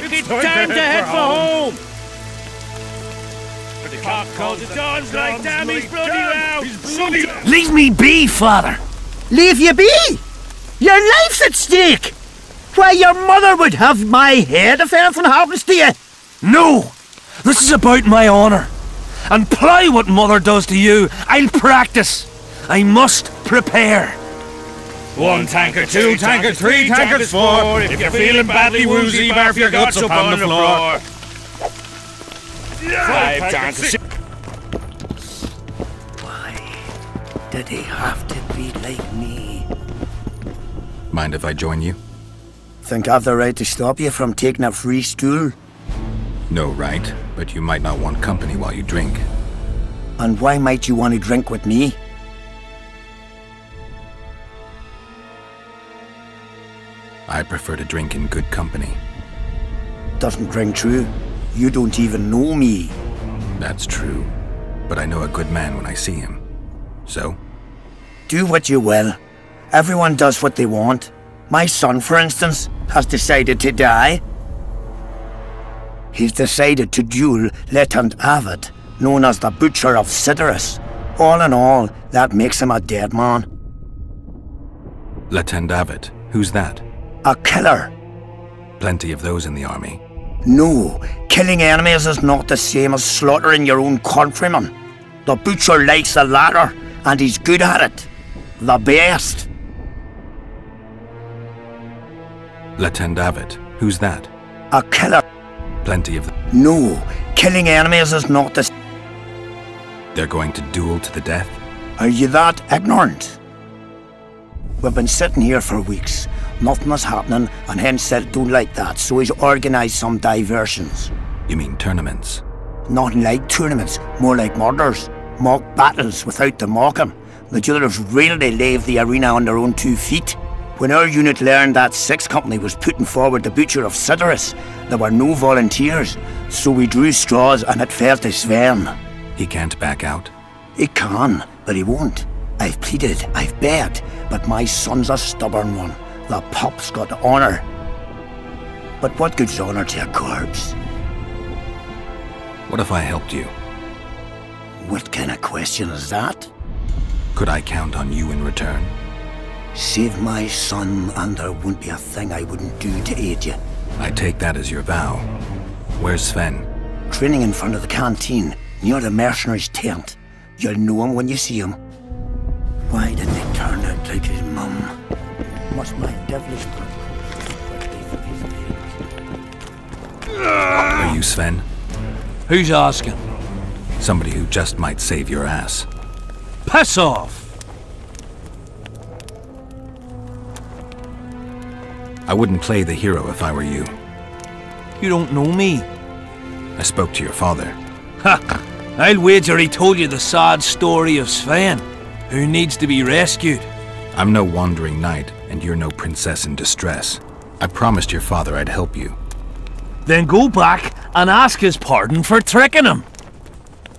quick! It's, time, to head for home! The cock calls the dawn's like damn, he's bloody loud! Leave me be, father! Leave you be? Your life's at stake! Why, your mother would have my head if anything happens to you! No! This is about my honour. And ply what mother does to you, I'll practice. I must prepare. One tanker, two tanker, three tankers, four. If you're feeling badly woozy, barf your guts up on the floor. Five tankers. Why did he have to be like me? Mind if I join you? Think I've the right to stop you from taking a free stool? No right, but you might not want company while you drink. And why might you want to drink with me? I prefer to drink in good company. Doesn't ring true. You don't even know me. That's true. But I know a good man when I see him. So? Do what you will. Everyone does what they want. My son, for instance, has decided to die. He's decided to duel Letande Avet, known as the Butcher of Cidaris. All in all, that makes him a dead man. Letande Who's that? A killer. Plenty of those in the army. No, killing enemies is not the same as slaughtering your own countrymen. The Butcher likes the latter, and he's good at it. The best. Letande Who's that? A killer. Plenty of them. No, killing enemies is not the... They're going to duel to the death? Are you that ignorant? We've been sitting here for weeks. Nothing is happening, and Henselt don't like that, so he's organised some diversions. You mean tournaments? Not like tournaments, more like murders. Mock battles without the mocking. The jailers really leave the arena on their own two feet. When our unit learned that Six Company was putting forward the Butcher of Cidaris, there were no volunteers, so we drew straws and it fell to Sven. He can't back out? He can, but he won't. I've pleaded, I've begged, but my son's a stubborn one. The pup's got honour. But what good's honour to a corpse? What if I helped you? What kind of question is that? Could I count on you in return? Save my son, and there won't be a thing I wouldn't do to aid you. I take that as your vow. Where's Sven? Training in front of the canteen, near the mercenary's tent. You'll know him when you see him. Must my devilish Are you Sven? Who's asking? Somebody who just might save your ass. Piss off! I wouldn't play the hero if I were you. You don't know me. I spoke to your father. Ha! I'll wager he told you the sad story of Sven, who needs to be rescued. I'm no wandering knight, and you're no princess in distress. I promised your father I'd help you. Then go back and ask his pardon for tricking him.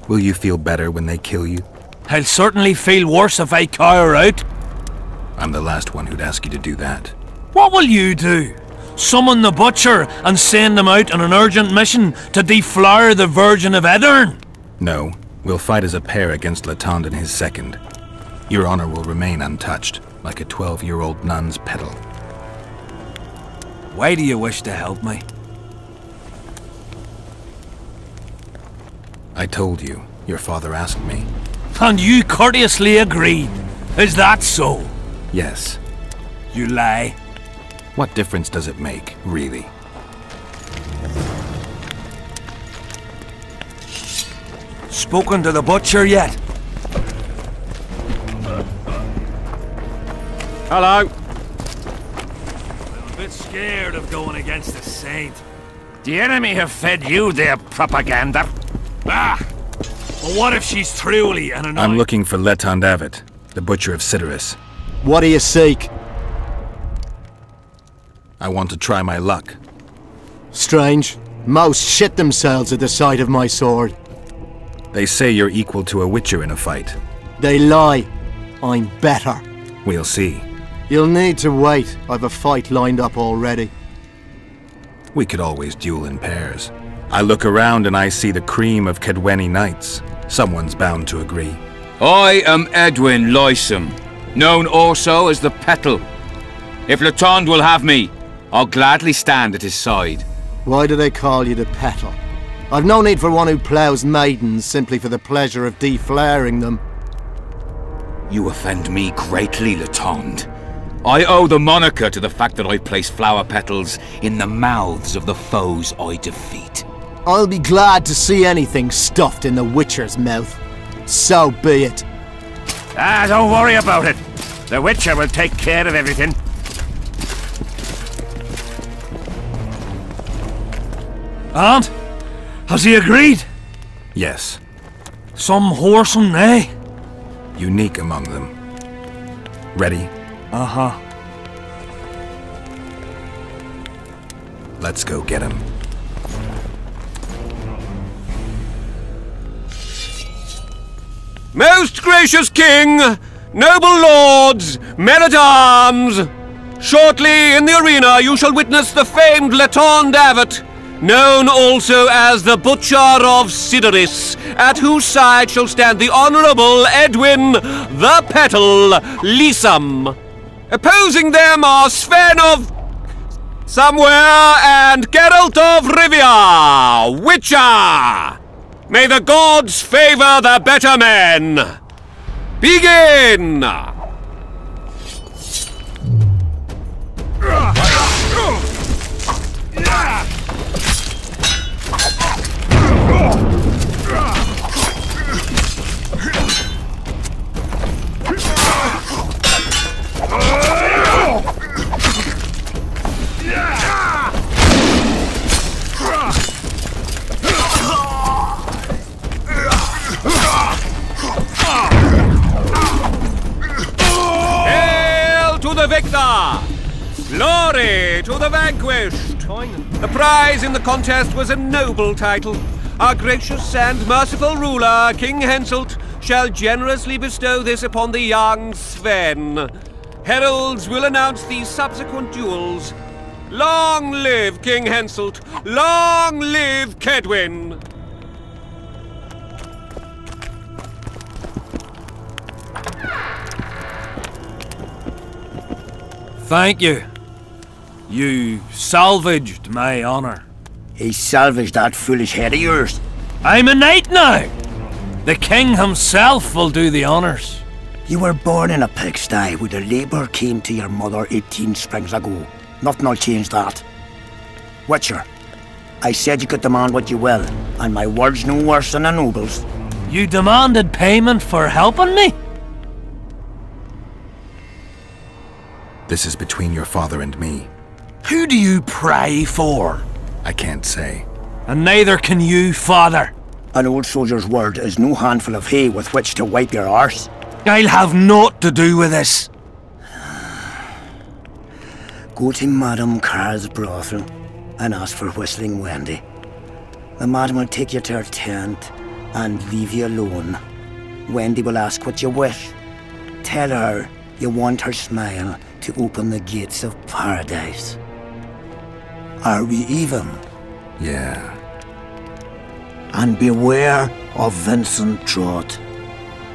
Will you feel better when they kill you? I'll certainly feel worse if I cower out. I'm the last one who'd ask you to do that. What will you do? Summon the butcher and send him out on an urgent mission to deflower the Virgin of Aedirn? No, we'll fight as a pair against Letande and his second. Your honor will remain untouched, like a 12-year-old nun's petal. Why do you wish to help me? I told you. Your father asked me. And you courteously agreed. Is that so? Yes. You lie. What difference does it make, really? Spoken to the butcher yet? Hello. I'm a bit scared of going against the Saint. The enemy have fed you their propaganda. Ah! But what if she's truly an annoying... I'm looking for Letande Avet, the Butcher of Cidaris. What do you seek? I want to try my luck. Strange. Most shit themselves at the sight of my sword. They say you're equal to a Witcher in a fight. They lie. I'm better. We'll see. You'll need to wait. I've a fight lined up already. We could always duel in pairs. I look around and I see the cream of Kaedweni knights. Someone's bound to agree. I am Edwin Leistham, known also as the Petal. If Letande will have me, I'll gladly stand at his side. Why do they call you the petal? I've no need for one who ploughs maidens simply for the pleasure of deflaring them. You offend me greatly, Letande. I owe the moniker to the fact that I place flower petals in the mouths of the foes I defeat. I'll be glad to see anything stuffed in the Witcher's mouth. So be it. Ah, don't worry about it. The Witcher will take care of everything. And? Has he agreed? Yes, Some whoresome, eh? unique among them. Ready? Uh-huh. Let's go get him. Most gracious king, noble lords, men-at-arms! Shortly in the arena you shall witness the famed Letande Avet, known also as the Butcher of Cidaris, at whose side shall stand the Honourable Edwin the Petal Leistham. Opposing them are Sven of somewhere and Geralt of Rivia, Witcher! May the gods favor the better men! Begin! The vanquished! The prize in the contest was a noble title. Our gracious and merciful ruler, King Henselt, shall generously bestow this upon the young Sven. Heralds will announce the subsequent duels. Long live King Henselt! Long live Kaedwen! Thank you. You salvaged my honor. He salvaged that foolish head of yours. I'm a knight now. The king himself will do the honors. You were born in a pigsty where the labour came to your mother 18 springs ago. Nothing'll change that. Witcher, I said you could demand what you will, and my word's no worse than a noble's. You demanded payment for helping me? This is between your father and me. Who do you pray for? I can't say. And neither can you, father. An old soldier's word is no handful of hay with which to wipe your arse. I'll have naught to do with this. Go to Madame Carr's brothel and ask for Whistling Wendy. The madam will take you to her tent and leave you alone. Wendy will ask what you wish. Tell her you want her smile to open the gates of paradise. Are we even? Yeah. And beware of Vincent Trott.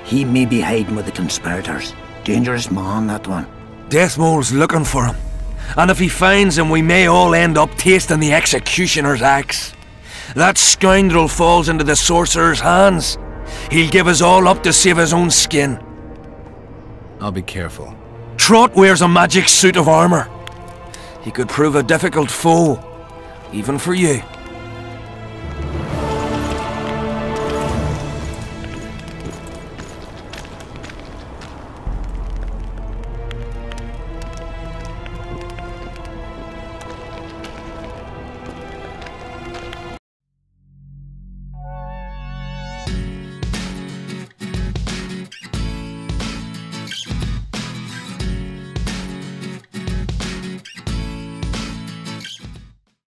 He may be hiding with the conspirators. Dangerous man, that one. Dethmold's looking for him. And if he finds him, we may all end up tasting the executioner's axe. That scoundrel falls into the sorcerer's hands. He'll give us all up to save his own skin. I'll be careful. Trot wears a magic suit of armor. He could prove a difficult foe, even for you.